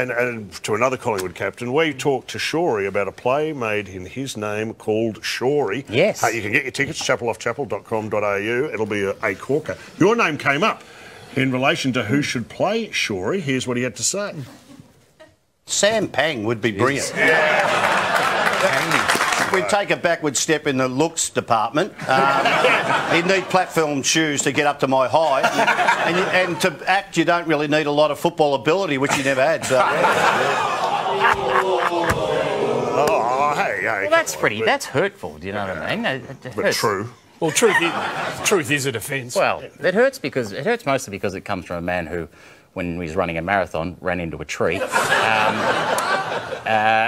And, and to another Collingwood captain, we talked to Shorey about a play made in his name called Shorey. Yes. Uh, you can get your tickets, chapeloffchapel.com.au. It'll be a, a corker. Your name came up in relation to who should play Shorey. Here's what he had to say. Sam Pang would be brilliant. We'd take a backward step in the looks department. Um, he'd need platform shoes to get up to my height. And, and to act, you don't really need a lot of football ability, which you never had. So. Oh, hey, hey. Well, that's pretty. That's hurtful. Do you know what I mean? It- it but true. Well, truth is, truth is a defence. Well, it hurts because it hurts mostly because it comes from a man who, when he was running a marathon, ran into a tree. Um,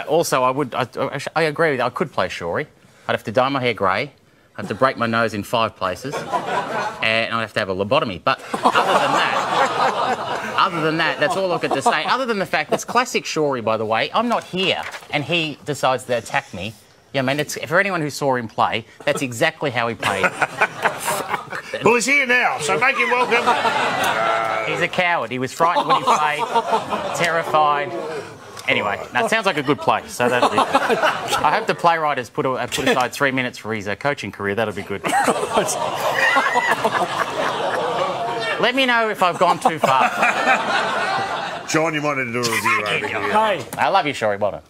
also, I would. I, I agree with. You. I could play Shorey. I'd have to dye my hair grey. I'd have to break my nose in five places, and I'd have to have a lobotomy. But other than that, other than that, that's all I've got to say. Other than the fact that's classic Shorey, by the way. I'm not here, and he decides to attack me. Yeah, I mean, it's, for anyone who saw him play, that's exactly how he played. Well, he's here now, so make him welcome. He's a coward. He was frightened when he played, terrified. Anyway, that sounds like a good play. So that'll. I hope the playwright has put, a, put aside three minutes for his uh, coaching career. That'll be good. Let me know if I've gone too far. John, you might need to do a review over here. hey. I love you, Shorey. Well done.